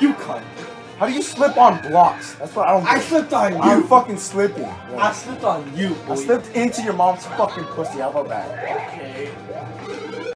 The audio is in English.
You cunt. How do you slip on blocks? That's what I don't. I slipped on you. I'm fucking slipping. I slipped on you. Boy. I slipped into your mom's fucking pussy. How about that? Okay.